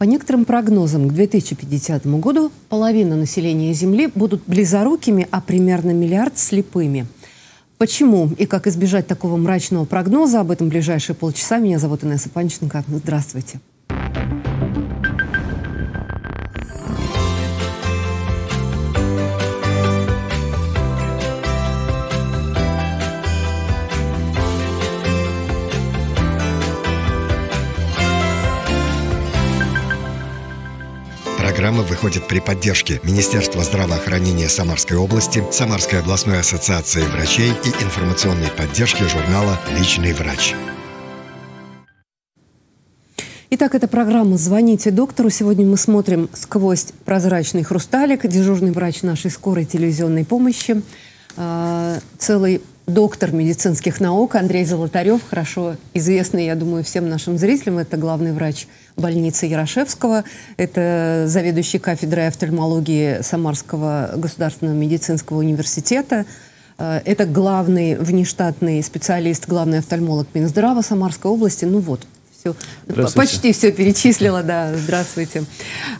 По некоторым прогнозам, к 2050 году половина населения Земли будут близорукими, а примерно миллиард слепыми. Почему и как избежать такого мрачного прогноза, об этом ближайшие полчаса. Меня зовут Инесса Панченко. Здравствуйте. Программа выходит при поддержке Министерства здравоохранения Самарской области, Самарской областной ассоциации врачей и информационной поддержки журнала «Личный врач». Итак, это программа «Звоните доктору». Сегодня мы смотрим сквозь прозрачный хрусталик. Дежурный врач нашей скорой телевизионной помощи. А, целый доктор медицинских наук Андрей Золотарев, хорошо известный, я думаю, всем нашим зрителям. Это главный врач больницы Ярошевского, это заведующий кафедрой офтальмологии Самарского государственного медицинского университета, э, это главный внештатный специалист, главный офтальмолог Минздрава Самарской области. Ну вот, все, почти все перечислила, да, здравствуйте.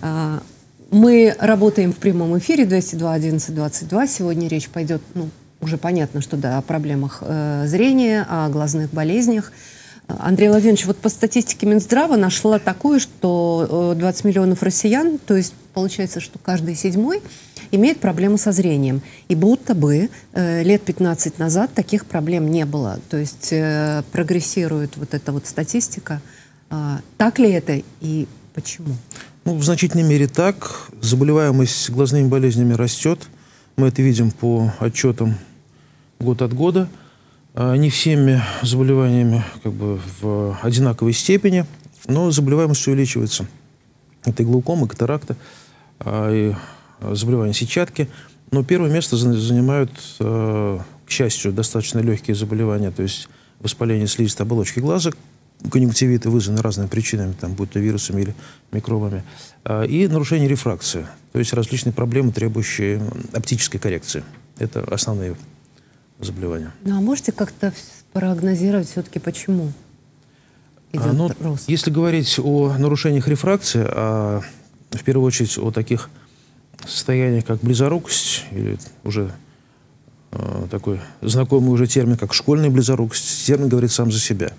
А, мы работаем в прямом эфире 202 11 22. Сегодня речь пойдет, ну, уже понятно, что да, о проблемах э, зрения, о глазных болезнях. Андрей Владимирович, вот по статистике Минздрава нашла такую, что 20 э, миллионов россиян, то есть получается, что каждый седьмой имеет проблемы со зрением. И будто бы э, лет 15 назад таких проблем не было. То есть э, прогрессирует вот эта вот статистика. Э, так ли это и почему? Ну, в значительной мере так. Заболеваемость глазными болезнями растет. Мы это видим по отчетам год от года. А, не всеми заболеваниями как бы в одинаковой степени, но заболеваемость увеличивается. Это и глаукома, и катаракта, а, и заболевания сетчатки. Но первое место занимают, а, к счастью, достаточно легкие заболевания, то есть воспаление слизистой оболочки глаза, конъюнктивиты вызваны разными причинами, там, будь то вирусами или микробами, и нарушение рефракции, то есть различные проблемы, требующие оптической коррекции. Это основные заболевания. Ну, а можете как-то прогнозировать все-таки, почему идет а, ну, рост? Если говорить о нарушениях рефракции, а в первую очередь о таких состояниях, как близорукость, или уже э, такой знакомый уже термин, как школьная близорукость, термин говорит сам за себя.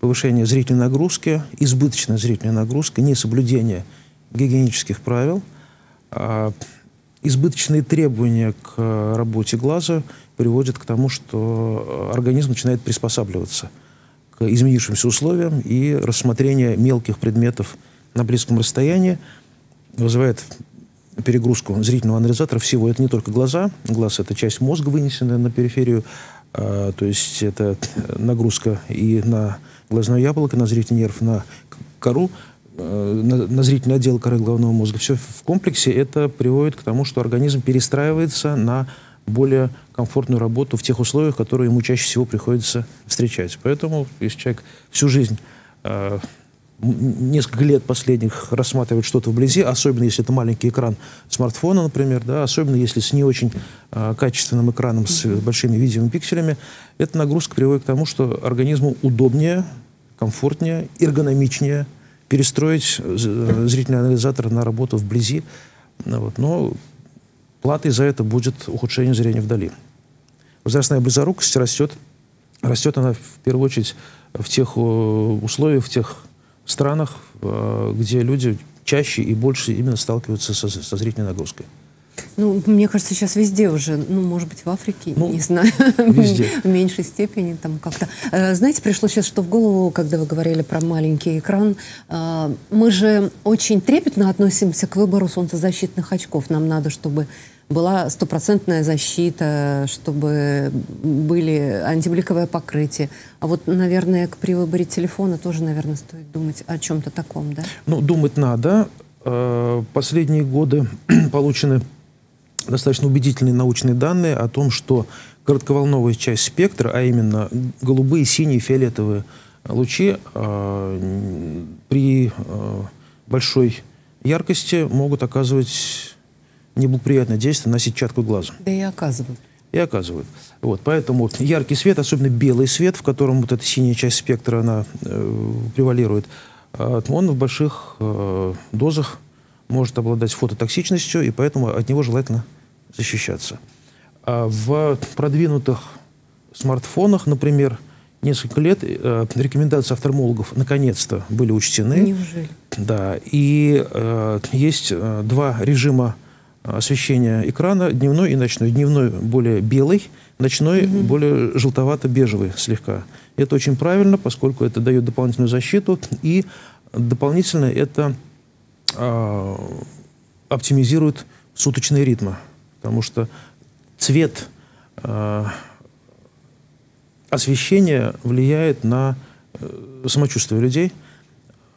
Повышение зрительной нагрузки, избыточная зрительная нагрузка, несоблюдение гигиенических правил, э, избыточные требования к работе глаза – приводит к тому, что э, организм начинает приспосабливаться к изменившимся условиям, и рассмотрение мелких предметов на близком расстоянии вызывает перегрузку зрительного анализатора всего. Это не только глаза. Глаз – это часть мозга, вынесенная на периферию. А, то есть это нагрузка и на глазное яблоко, на зрительный нерв, на кору, э, на, на зрительный отдел коры головного мозга. Все в комплексе это приводит к тому, что организм перестраивается на более комфортную работу в тех условиях, которые ему чаще всего приходится встречать. Поэтому, если человек всю жизнь, э, несколько лет последних рассматривает что-то вблизи, особенно если это маленький экран смартфона, например, да, особенно если с не очень э, качественным экраном, с большими видимыми пикселями, эта нагрузка приводит к тому, что организму удобнее, комфортнее, эргономичнее перестроить э, зрительный анализатор на работу вблизи. Вот. Но Платой за это будет ухудшение зрения вдали. Возрастная близорукость растет. Растет она в первую очередь в тех э, условиях, в тех странах, э, где люди чаще и больше именно сталкиваются со, со зрительной нагрузкой. Ну, мне кажется, сейчас везде уже, ну, может быть, в Африке, ну, не знаю, везде. в меньшей степени там как-то. Э, знаете, пришло сейчас что в голову, когда вы говорили про маленький экран. Мы же очень трепетно относимся к выбору солнцезащитных очков. Нам надо, чтобы была стопроцентная защита, чтобы были антибликовое покрытие. А вот, наверное, при выборе телефона тоже, наверное, стоит думать о чем-то таком, да? Ну, думать надо. Э, последние годы получены достаточно убедительные научные данные о том, что коротковолновая часть спектра, а именно голубые, синие, фиолетовые лучи э, при э, большой яркости могут оказывать неблагоприятное действие на сетчатку глаза. Да и оказывают. И оказывают. Вот, поэтому яркий свет, особенно белый свет, в котором вот эта синяя часть спектра, она э, превалирует, он в больших дозах может обладать фототоксичностью, и поэтому от него желательно защищаться. А в продвинутых смартфонах, например, несколько лет э, рекомендации офтальмологов наконец-то были учтены. Неужели? Да, и э, есть э, два режима освещения экрана, дневной и ночной. Дневной более белый, ночной угу. более желтовато-бежевый слегка. Это очень правильно, поскольку это дает дополнительную защиту, и дополнительно это э, оптимизирует суточные ритмы, потому что цвет э, освещения влияет на э, самочувствие людей.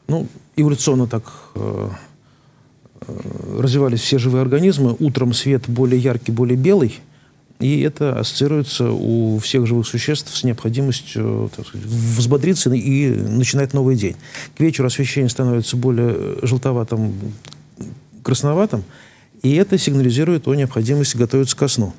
Ну, эволюционно так э, развивались все живые организмы. Утром свет более яркий, более белый, и это ассоциируется у всех живых существ с необходимостью так сказать, взбодриться и начинать новый день. К вечеру освещение становится более желтоватым, красноватым, и это сигнализирует о необходимости готовиться ко сну.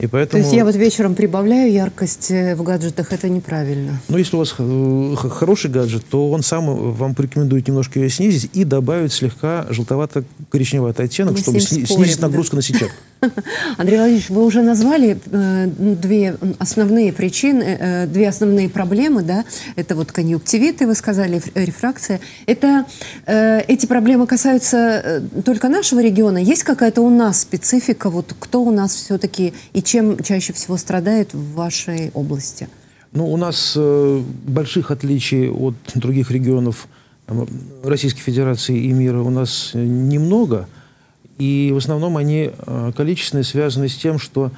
И поэтому... То есть я вот вечером прибавляю яркость э, в гаджетах, это неправильно? Ну, если у вас э, хороший гаджет, то он сам э, вам порекомендует немножко ее снизить и добавить слегка желтовато-коричневый оттенок, Мы чтобы сни- спорим, снизить нагрузку да? на сетчатку. Андрей Владимирович, вы уже назвали э, две основные причины, э, две основные проблемы, да? Это вот конъюнктивиты, вы сказали, рефракция. Это э, эти проблемы касаются э, только нашего региона. Есть какая-то у нас специфика? Вот кто у нас все-таки и чем чаще всего страдает в вашей области? Ну, у нас э, больших отличий от других регионов Российской Федерации и мира у нас немного – и в основном они э, количественные связаны с тем, что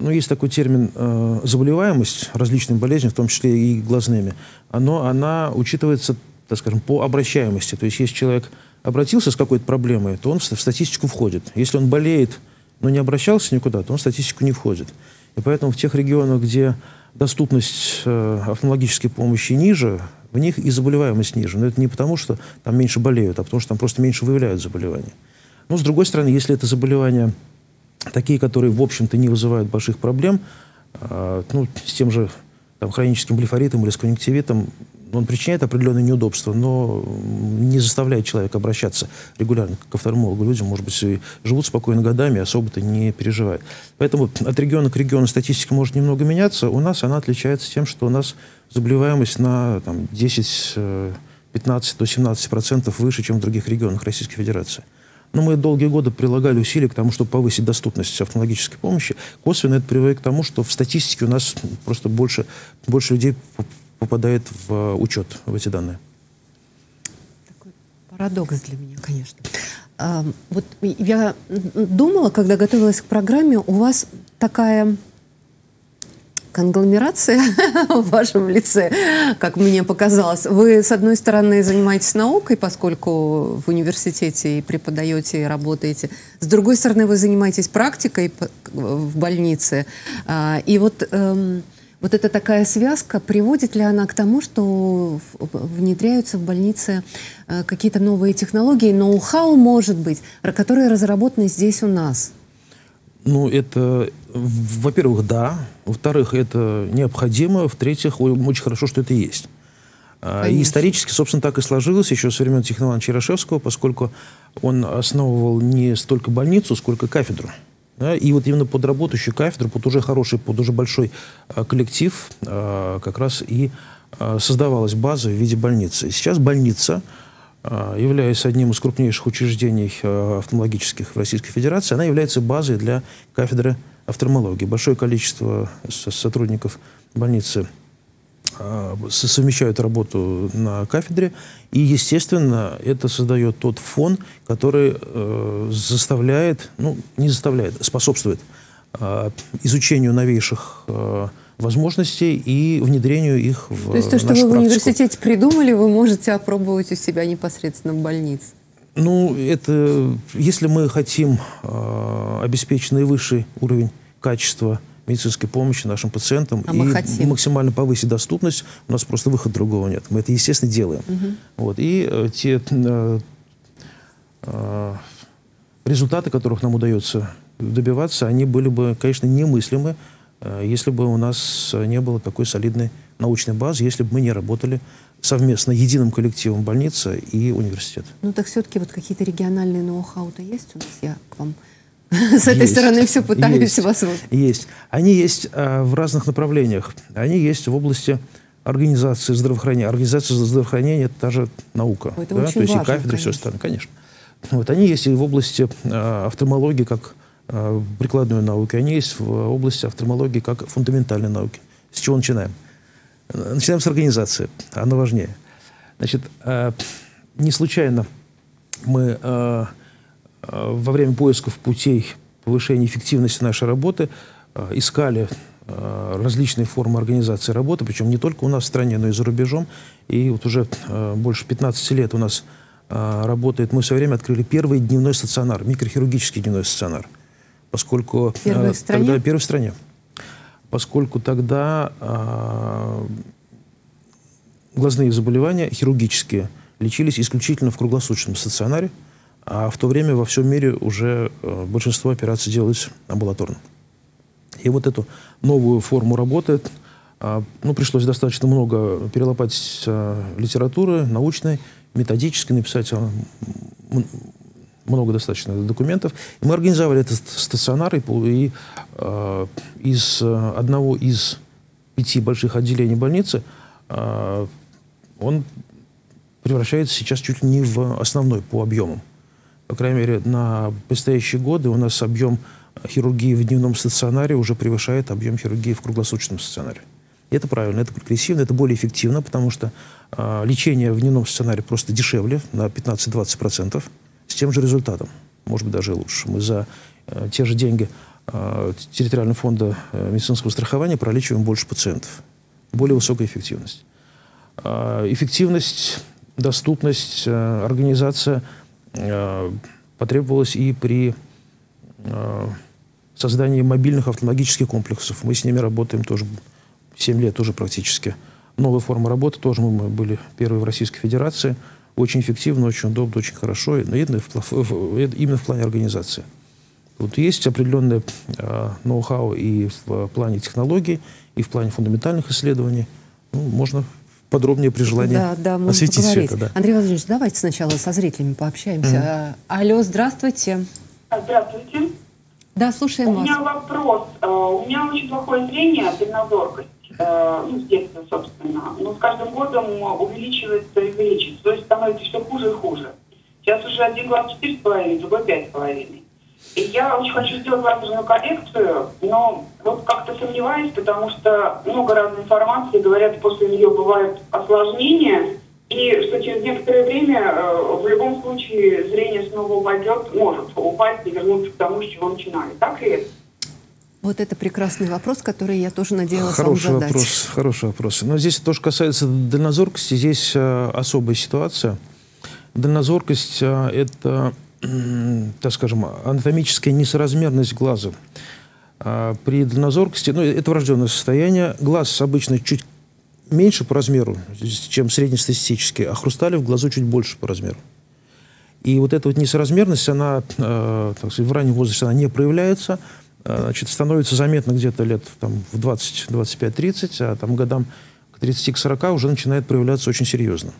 ну, есть такой термин э, заболеваемость различными болезнями, в том числе и глазными, оно, она учитывается, так скажем, по обращаемости. То есть если человек обратился с какой-то проблемой, то он в статистику входит. Если он болеет, но не обращался никуда, то он в статистику не входит. И поэтому в тех регионах, где доступность э, офтальмологической помощи ниже, в них и заболеваемость ниже. Но это не потому, что там меньше болеют, а потому что там просто меньше выявляют заболевания. Но, с другой стороны, если это заболевания такие, которые, в общем-то, не вызывают больших проблем, э, ну, с тем же там, хроническим блефоритом или с конъюнктивитом, он причиняет определенные неудобства, но не заставляет человека обращаться регулярно к офтальмологу. Люди, может быть, и живут спокойно годами, особо-то не переживают. Поэтому от региона к региону статистика может немного меняться. У нас она отличается тем, что у нас заболеваемость на там, 10, 15 до 17 процентов выше, чем в других регионах Российской Федерации. Но мы долгие годы прилагали усилия к тому, чтобы повысить доступность офтальмологической помощи. Косвенно это приводит к тому, что в статистике у нас просто больше, больше людей попадает в э, учет, в эти данные. Такой парадокс для меня, конечно. А, вот я думала, когда готовилась к программе, у вас такая конгломерация в вашем лице, как мне показалось. Вы, с одной стороны, занимаетесь наукой, поскольку в университете и преподаете, и работаете. С другой стороны, вы занимаетесь практикой в больнице. А, и вот, эм, вот эта такая связка, приводит ли она к тому, что внедряются в больнице э, какие-то новые технологии, ноу-хау, может быть, которые разработаны здесь у нас? Ну, это, во-первых, да. Во-вторых, это необходимо. В-третьих, очень хорошо, что это есть. А, Конечно. И исторически, собственно, так и сложилось еще со времен Тихона Ивановича Ярошевского, поскольку он основывал не столько больницу, сколько кафедру. Да, и вот именно под работающую кафедру, под уже хороший, под уже большой а, коллектив а, как раз и создавалась база в виде больницы. сейчас больница являясь одним из крупнейших учреждений а, офтальмологических в Российской Федерации, она является базой для кафедры офтальмологии. Большое количество сотрудников больницы а, совмещают работу на кафедре, и, естественно, это создает тот фон, который э, заставляет, ну, не заставляет, способствует изучению новейших возможностей и внедрению их в То есть то, что вы в университете придумали, вы можете опробовать у себя непосредственно в больнице? Ну, это если мы хотим э, обеспечить наивысший уровень качества медицинской помощи нашим пациентам а и хотим. максимально повысить доступность, у нас просто выхода другого нет. Мы это, естественно, делаем. Угу. Вот. И э, те э, э, результаты, которых нам удается добиваться, они были бы, конечно, немыслимы если бы у нас не было такой солидной научной базы, если бы мы не работали совместно единым коллективом больница и университет. Ну так все-таки вот какие-то региональные ноу-хау-то есть у нас? Я к вам с этой есть, стороны все пытаюсь есть, вас... Есть. Они есть а, в разных направлениях. Они есть в области организации здравоохранения. Организация здравоохранения – это та же наука. Это да? очень То есть важно, и кафедры, все остальное, конечно. Вот, они есть и в области э, офтальмологии как э, прикладной науки, они есть в области офтальмологии как фундаментальной науки. С чего начинаем? Начинаем с организации, она важнее. Значит, э, не случайно мы э, э, во время поисков путей повышения эффективности нашей работы э, искали э, различные формы организации работы, причем не только у нас в стране, но и за рубежом. И вот уже э, больше 15 лет у нас работает. Мы в свое время открыли первый дневной стационар, микрохирургический дневной стационар. Поскольку... Первый в стране? Тогда, первый в стране. Поскольку тогда э, глазные заболевания хирургические лечились исключительно в круглосуточном стационаре, а в то время во всем мире уже э, большинство операций делалось амбулаторно. И вот эту новую форму работы, э, ну, пришлось достаточно много перелопатить э, литературы научной, методически написать много достаточно документов. И мы организовали этот стационар, и, и э, из одного из пяти больших отделений больницы э, он превращается сейчас чуть ли не в основной по объемам. По крайней мере, на предстоящие годы у нас объем хирургии в дневном стационаре уже превышает объем хирургии в круглосуточном стационаре. И это правильно, это прогрессивно, это более эффективно, потому что э, лечение в дневном стационаре просто дешевле на 15-20% с тем же результатом, может быть, даже лучше. Мы за э, те же деньги э, территориального фонда э, медицинского страхования пролечиваем больше пациентов. Более высокая эффективность. Э, эффективность, доступность, э, организация э, потребовалась и при э, создании мобильных автоматических комплексов. Мы с ними работаем тоже 7 лет уже практически. Новая форма работы тоже мы были первые в Российской Федерации. Очень эффективно, очень удобно, очень хорошо. Но именно в, именно в плане организации. Вот есть определенное э, ноу-хау и в плане технологий, и в плане фундаментальных исследований. Ну, можно подробнее при желании да, да, осветить поговорить. все это. Да. Андрей Владимирович, давайте сначала со зрителями пообщаемся. Mm-hmm. Алло, здравствуйте. Здравствуйте. Да, слушаем у вас. У меня вопрос. У меня очень плохое зрение, дальнозоркость. Э, ну, с детства, собственно, но с каждым годом увеличивается и увеличивается. То есть становится все хуже и хуже. Сейчас уже один глаз 4,5, другой 5,5. И я очень хочу сделать лазерную коррекцию, но вот как-то сомневаюсь, потому что много разной информации, говорят, после нее бывают осложнения, и что через некоторое время э, в любом случае зрение снова упадет, может упасть и вернуться к тому, с чего начинали. Так ли это? Вот это прекрасный вопрос, который я тоже надеялась хороший вам задать. Вопрос, хороший вопрос. Но здесь тоже касается дальнозоркости. Здесь э, особая ситуация. Дальнозоркость э, – это, э, так скажем, анатомическая несоразмерность глаза. Э, при дальнозоркости, ну, это врожденное состояние, глаз обычно чуть меньше по размеру, чем среднестатистический, а хрустали в глазу чуть больше по размеру. И вот эта вот несоразмерность, она, э, так сказать, в раннем возрасте она не проявляется – значит, становится заметно где-то лет там, в 20, 25, 30, а там годам к 30, к 40 уже начинает проявляться очень серьезно.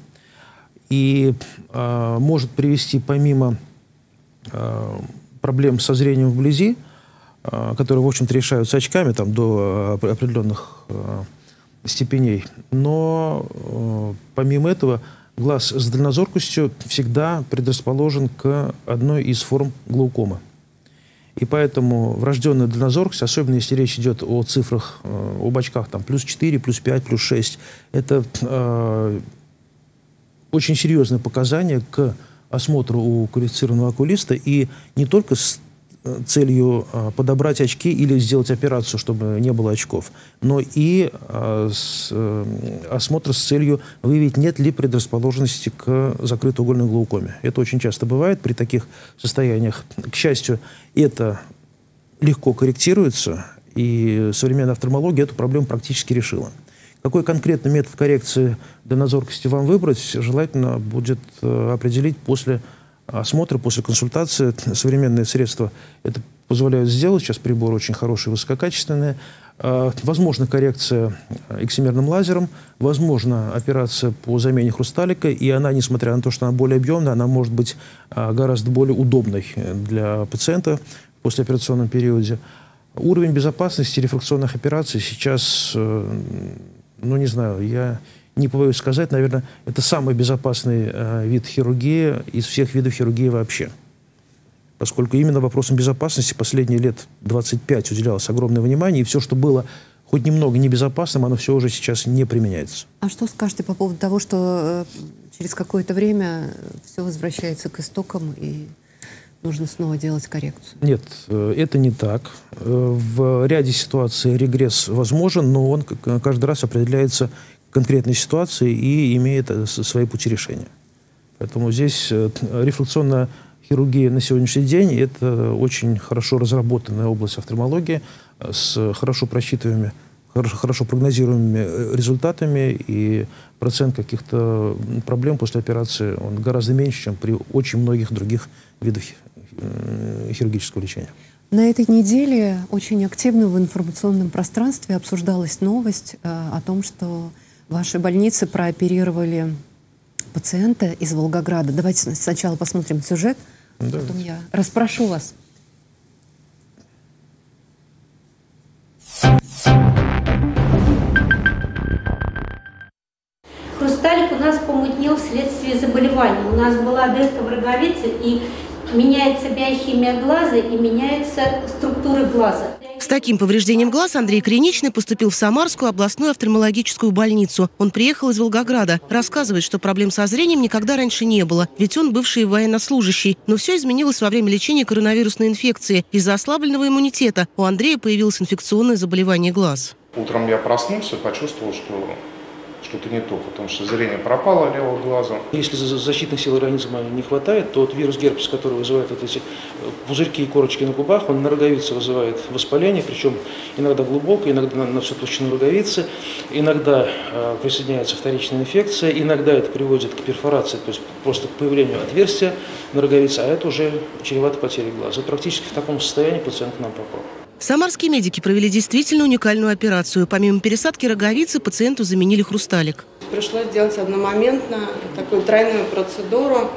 И э, может привести помимо э, проблем со зрением вблизи, э, которые, в общем-то, решаются очками там, до определенных э, степеней, но э, помимо этого глаз с дальнозоркостью всегда предрасположен к одной из форм глаукомы – и поэтому врожденная дальнозоркость, особенно если речь идет о цифрах, э, о бачках, там, плюс 4, плюс 5, плюс 6, это э, очень серьезное показание к осмотру у квалифицированного окулиста и не только с целью а, подобрать очки или сделать операцию, чтобы не было очков, но и а, с, э, осмотр с целью выявить, нет ли предрасположенности к закрытоугольной глаукоме. Это очень часто бывает при таких состояниях. К счастью, это легко корректируется, и современная офтальмология эту проблему практически решила. Какой конкретный метод коррекции дальнозоркости вам выбрать, желательно будет э, определить после осмотра, после консультации. Современные средства это позволяют сделать. Сейчас приборы очень хорошие, высококачественные. Э, возможно коррекция эксимерным лазером, возможно операция по замене хрусталика, и она, несмотря на то, что она более объемная, она может быть гораздо более удобной для пациента в послеоперационном периоде. Уровень безопасности рефракционных операций сейчас, ну не знаю, я не побоюсь сказать, наверное, это самый безопасный вид хирургии из всех видов хирургии вообще поскольку именно вопросам безопасности последние лет 25 уделялось огромное внимание, и все, что было хоть немного небезопасным, оно все уже сейчас не применяется. А что скажете по поводу того, что э, через какое-то время все возвращается к истокам и нужно снова делать коррекцию? Нет, э, это не так. Э, в ряде ситуаций регресс возможен, но он каждый раз определяется конкретной ситуацией и имеет свои пути решения. Поэтому здесь рефлекционная хирургия на сегодняшний день – это очень хорошо разработанная область офтальмологии с хорошо просчитываемыми, хорошо, прогнозируемыми э, результатами, и процент каких-то проблем после операции он гораздо меньше, чем при очень многих других видах э, хирургического лечения. На этой неделе очень активно в информационном пространстве обсуждалась новость э, о том, что ваши больницы прооперировали пациента из Волгограда. Давайте сначала посмотрим сюжет – да. Потом я расспрошу вас. Хрусталик у нас помутнел вследствие заболевания. У нас была дырка в роговице, и меняется биохимия глаза, и меняется структура глаза. С таким повреждением глаз Андрей Криничный поступил в Самарскую областную офтальмологическую больницу. Он приехал из Волгограда. Рассказывает, что проблем со зрением никогда раньше не было, ведь он бывший военнослужащий. Но все изменилось во время лечения коронавирусной инфекции. Из-за ослабленного иммунитета у Андрея появилось инфекционное заболевание глаз. Утром я проснулся, почувствовал, что что-то не то, потому что зрение пропало левого глаза. Если защитных сил организма не хватает, то вот вирус герпес, который вызывает вот эти э, пузырьки и корочки на губах, он на роговице вызывает воспаление, причем иногда глубокое, иногда на, на всю толщину роговицы, иногда э, присоединяется вторичная инфекция, иногда это приводит к перфорации, то есть просто к появлению отверстия на роговице, а это уже чревато потерей глаза. Практически в таком состоянии пациент к нам попал. Самарские медики провели действительно уникальную операцию. Помимо пересадки роговицы, пациенту заменили хрусталик. Пришлось сделать одномоментно такую тройную процедуру.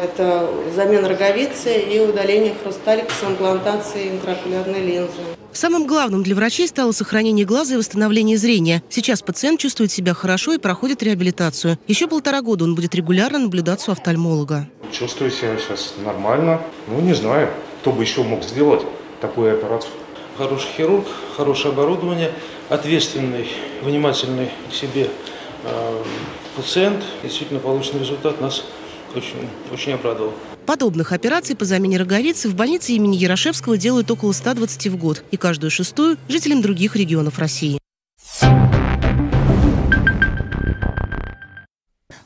Это замена роговицы и удаление хрусталика с имплантацией интраокулярной линзы. Самым главным для врачей стало сохранение глаза и восстановление зрения. Сейчас пациент чувствует себя хорошо и проходит реабилитацию. Еще полтора года он будет регулярно наблюдаться у офтальмолога. Чувствую себя сейчас нормально. Ну, не знаю, кто бы еще мог сделать такую операцию. Хороший хирург, хорошее оборудование, ответственный, внимательный к себе э, пациент. Действительно, полученный результат нас очень, очень обрадовал. Подобных операций по замене роговицы в больнице имени Ярошевского делают около 120 в год, и каждую шестую – жителям других регионов России.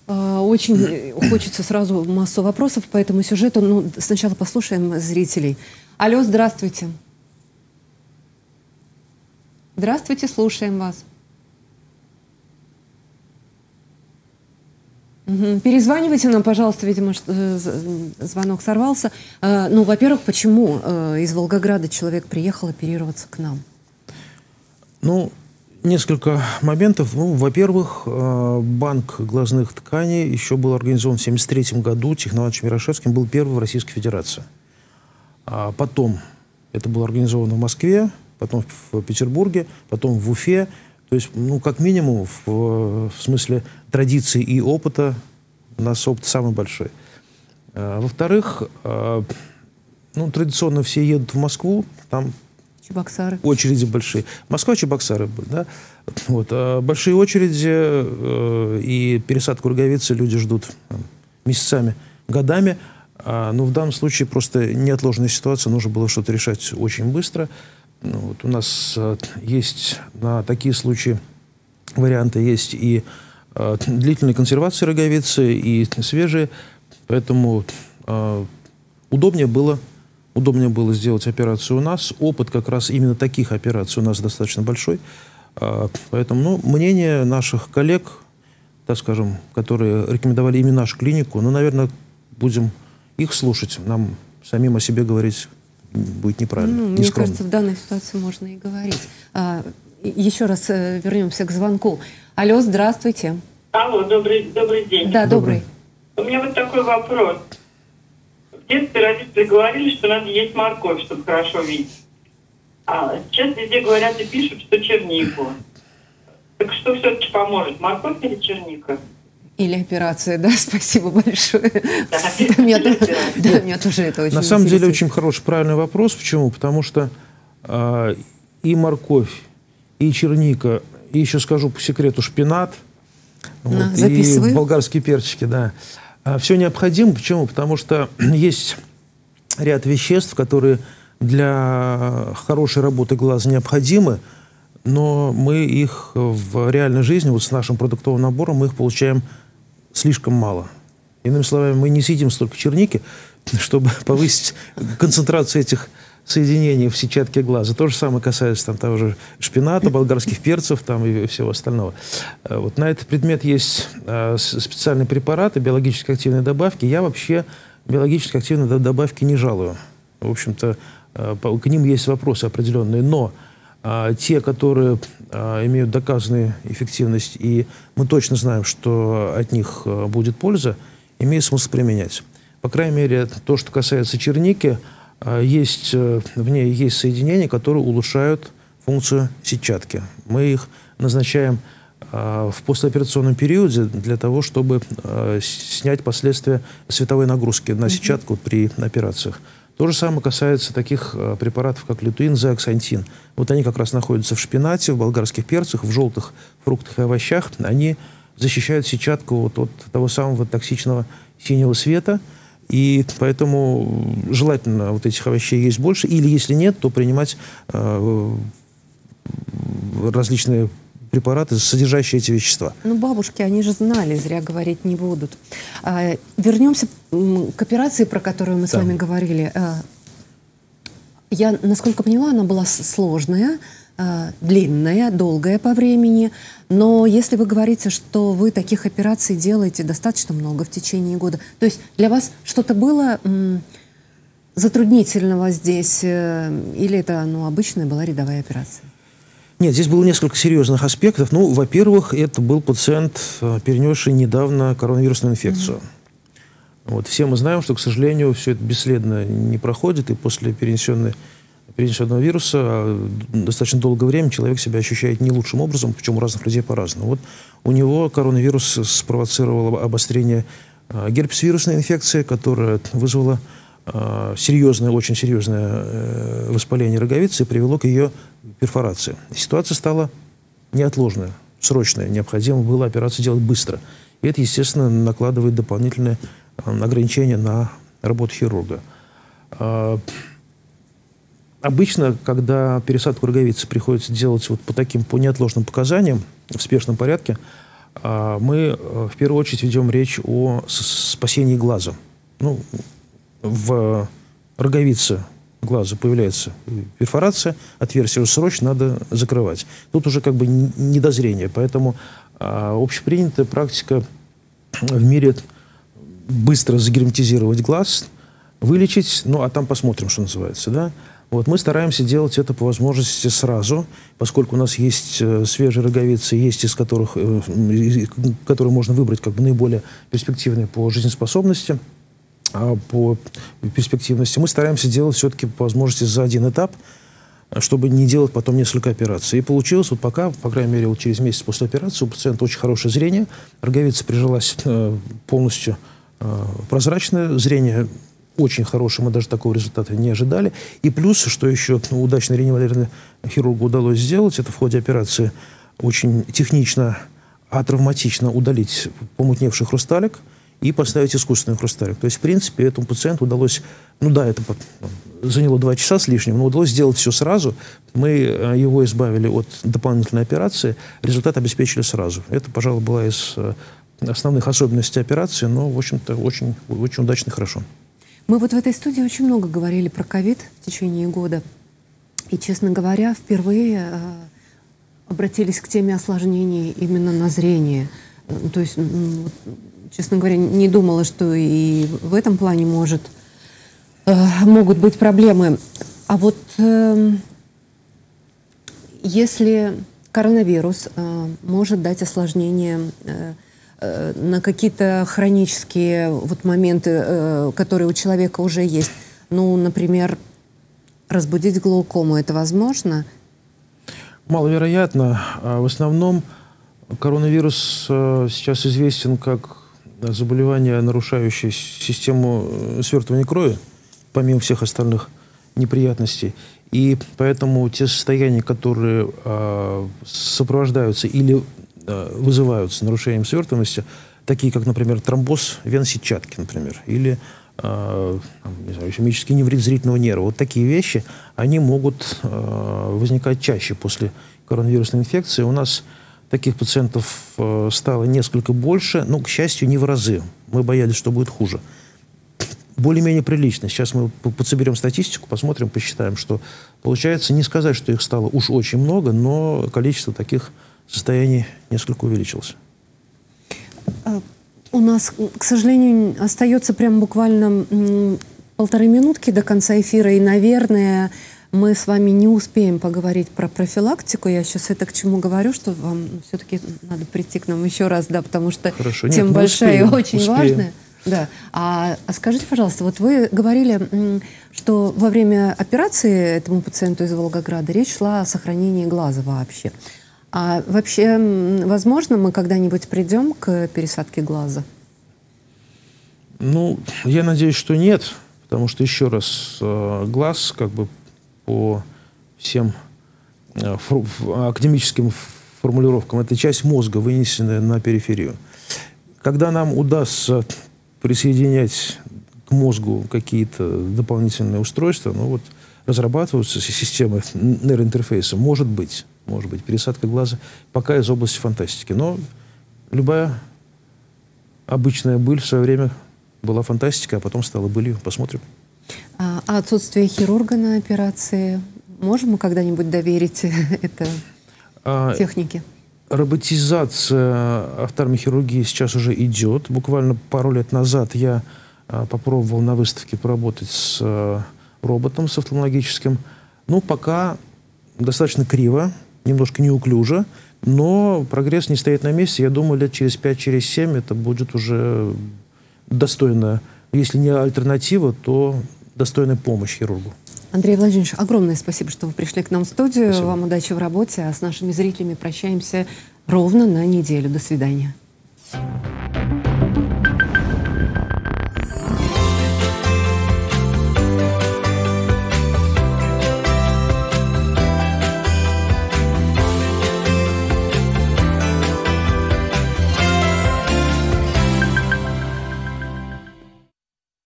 А, очень хочется сразу массу вопросов по этому сюжету. Ну, сначала послушаем зрителей. Алло, здравствуйте. Здравствуйте, слушаем вас. Перезванивайте нам, пожалуйста, видимо, что, э, звонок сорвался. Э, ну, во-первых, почему э, из Волгограда человек приехал оперироваться к нам? Ну, несколько моментов. Ну, во-первых, банк глазных тканей еще был организован в 1973 году. Технологичем Ярошевским был первый в Российской Федерации. А потом это было организовано в Москве, потом в Петербурге, потом в Уфе. То есть, ну, как минимум, в, в смысле традиции и опыта у нас опыт самый большой. А, во-вторых, а, ну, традиционно все едут в Москву, там Чебоксары. очереди большие. Москва, Чебоксары, да. Вот. А большие очереди э, и пересадку роговицы люди ждут месяцами, годами. А, но в данном случае просто неотложная ситуация, нужно было что-то решать очень быстро. Ну, вот у нас а, есть на такие случаи варианты есть и а, длительной консервации роговицы, и свежие, поэтому удобнее было удобнее было сделать операцию у нас. Опыт как раз именно таких операций у нас достаточно большой. Поэтому ну, мнение наших коллег, так скажем, которые рекомендовали именно нашу клинику, ну, наверное, будем их слушать, нам самим о себе говорить будет неправильно. Ну, не мне скромно. кажется, в данной ситуации можно и говорить. А, еще раз э, вернемся к звонку. Алло, здравствуйте. Алло, добрый, добрый день. Да, добрый. У меня вот такой вопрос. В детстве родители говорили, что надо есть морковь, чтобы хорошо видеть. А сейчас везде говорят и пишут, что чернику. Так что все-таки поможет, морковь или черника? Или операция, да, спасибо большое. Да, меня, да, меня тоже это очень На самом деле очень хороший, правильный вопрос. Почему? Потому что а, и морковь, и черника, и еще скажу по секрету шпинат, На, и болгарские перчики, да. все необходимо. Почему? Потому что есть ряд веществ, которые для хорошей работы глаза необходимы, но мы их в реальной жизни, вот с нашим продуктовым набором, мы их получаем слишком мало. Иными словами, мы не съедим столько черники, чтобы повысить концентрацию этих соединений в сетчатке глаза. То же самое касается там, того же шпината, болгарских перцев там, и всего остального. Э, Вот на этот предмет есть э, специальные препараты, биологически активные добавки. Я вообще биологически активные добавки не жалую. В общем-то, э, к ним есть вопросы определенные, но а, те, которые а, имеют доказанную эффективность, и мы точно знаем, что от них а, будет польза, имеет смысл применять. По крайней мере, то, что касается черники, а, есть, э, в ней есть соединения, которые улучшают функцию сетчатки. Мы их назначаем а, в послеоперационном периоде для того, чтобы а, снять последствия световой нагрузки на сетчатку при операциях. То же самое касается таких э, препаратов, как лютуин, зеоксантин. Вот они как раз находятся в шпинате, в болгарских перцах, в желтых фруктах и овощах. Они защищают сетчатку вот от того самого токсичного синего света. И поэтому желательно вот этих овощей есть больше. Или если нет, то принимать э, различные препараты, содержащие эти вещества. Ну, бабушки, они же знали, зря говорить не будут. А, вернемся к операции, про которую мы с Да. вами говорили. А, я, насколько поняла, она была с- сложная, а, длинная, долгая по времени. Но если вы говорите, что вы таких операций делаете достаточно много в течение года, то есть для вас что-то было затруднительного здесь, э, или это ну, обычная была рядовая операция? Нет, здесь было несколько серьезных аспектов. Ну, во-первых, это был пациент, э, перенесший недавно коронавирусную инфекцию. Вот, все мы знаем, что, к сожалению, все это бесследно не проходит, и после перенесенной, перенесенного вируса э, достаточно долгое время человек себя ощущает не лучшим образом, причем у разных людей по-разному. Вот у него коронавирус спровоцировал обострение э, герпес-вирусной инфекции, которая вызвала серьезное, очень серьезное э, воспаление роговицы привело к ее перфорации. Ситуация стала неотложная, срочная. Необходимо было операцию делать быстро. И это, естественно, накладывает дополнительные э, ограничения на работу хирурга. Обычно, когда пересадку роговицы приходится делать вот по таким по неотложным показаниям в спешном порядке, мы э, в первую очередь ведем речь о спасении глаза. Ну, в роговице глаза появляется перфорация, отверстие уже срочно надо закрывать. Тут уже как бы недозрение, поэтому а, общепринятая практика в мире быстро загерметизировать глаз, вылечить, ну, а там посмотрим, что называется, да. Вот мы стараемся делать это по возможности сразу, поскольку у нас есть э, свежие роговицы, есть из которых, э, которые можно выбрать как бы наиболее перспективные по жизнеспособности, по перспективности. Мы стараемся делать все-таки по возможности за один этап, чтобы не делать потом несколько операций. И получилось вот пока, по крайней мере, вот через месяц после операции у пациента очень хорошее зрение, роговица прижилась э, полностью э, прозрачное, зрение очень хорошее, мы даже такого результата не ожидали. И плюс, что еще ну, удачно Валерьевне хирургу удалось сделать, это в ходе операции очень технично, атравматично удалить помутневший хрусталик и поставить искусственный хрусталик. То есть, в принципе, этому пациенту удалось, ну да, это заняло два часа с лишним, но удалось сделать все сразу. Мы э, его избавили от дополнительной операции, результат обеспечили сразу. Это, пожалуй, была из э, основных особенностей операции, но, в общем-то, очень, очень удачно и хорошо. Мы вот в этой студии очень много говорили про ковид в течение года. И, честно говоря, впервые э, обратились к теме осложнений именно на зрение. Э, То есть, честно говоря, не думала, что и в этом плане может э, могут быть проблемы. А вот э, если коронавирус э, может дать осложнение э, на какие-то хронические вот моменты, которые у человека уже есть, ну, например, разбудить глаукому, это возможно? Маловероятно. А в основном коронавирус сейчас известен как заболевание, нарушающее систему э, свертывания крови, помимо всех остальных неприятностей. И поэтому те состояния, которые э, сопровождаются или э, вызываются нарушением свертываемости, такие как, например, тромбоз вен сетчатки, например, или э, не знаю, неврит зрительного нерва, вот такие вещи, они могут э, возникать чаще после коронавирусной инфекции. У нас таких пациентов э, стало несколько больше, но, к счастью, не в разы. Мы боялись, что будет хуже более-менее прилично. Сейчас мы подсоберем статистику, посмотрим, посчитаем, что получается не сказать, что их стало уж очень много, но количество таких состояний несколько увеличилось. А, у нас, к сожалению, остается прям буквально полторы минутки до конца эфира, и, наверное, мы с вами не успеем поговорить про профилактику. Я сейчас это к чему говорю, что вам все-таки надо прийти к нам еще раз, да, потому что Хорошо. тема Нет, большая успеем, и очень успеем. важная. Да. А, а скажите, пожалуйста, вот вы говорили, что во время операции этому пациенту из Волгограда речь шла о сохранении глаза вообще. А вообще, возможно, мы когда-нибудь придем к пересадке глаза? Ну, я надеюсь, что нет, потому что, еще раз, э, глаз как бы по всем э, академическим формулировкам, это часть мозга, вынесенная на периферию. Когда нам удастся присоединять к мозгу какие-то дополнительные устройства, ну вот разрабатываются системы нейроинтерфейса, может быть, может быть, пересадка глаза пока из области фантастики. Но любая обычная быль в свое время была фантастикой, а потом стала былью. Посмотрим. А, а отсутствие хирурга на операции можем мы когда-нибудь доверить это а, технике? роботизация офтальмохирургии сейчас уже идет. Буквально пару лет назад я а, попробовал на выставке поработать с роботом, с офтальмологическим. Ну, пока достаточно криво, немножко неуклюже, но прогресс не стоит на месте. Я думаю, лет через 5-7 через это будет уже достойно, если не альтернатива, то достойной помощи хирургу. Андрей Владимирович, огромное спасибо, что вы пришли к нам в студию. Спасибо. Вам удачи в работе, а с нашими зрителями прощаемся ровно на неделю. До свидания.